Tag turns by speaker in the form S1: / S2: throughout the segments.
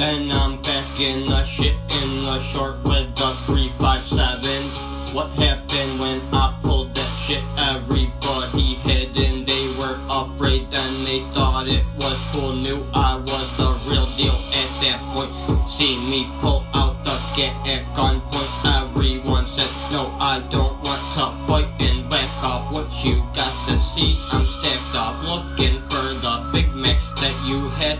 S1: Then I'm back in the shit in the short with the 357. What happened when I pulled that shit? Everybody hid and they were afraid. Then they thought it was cool. Knew I was the real deal at that point. See me pull out the gat at gunpoint. Everyone said, No, I don't want to fight and back off. What you got to see? I'm stacked off looking you had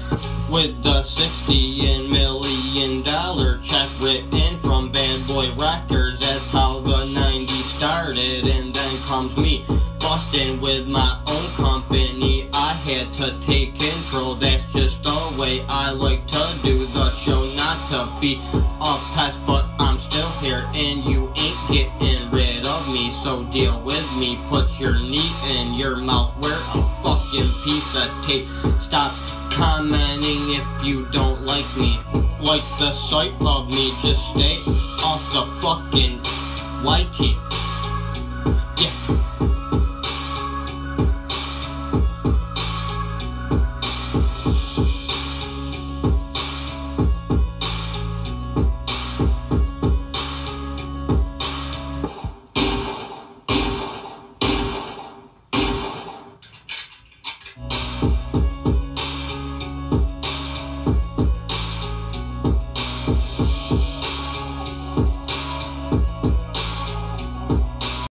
S1: with the 60 and million dollar check written from Bad Boy Records. That's how the 90s started, and then comes me busting with my own company. I had to take control, that's just the way I like to do the show. Not to be a pest, but I'm still here, and you ain't getting rid of me. So deal with me, put your knee in your mouth, wear a fucking piece of tape. Stop commenting if you don't like me. Like the sight of me, just stay off the fucking team. Yeah.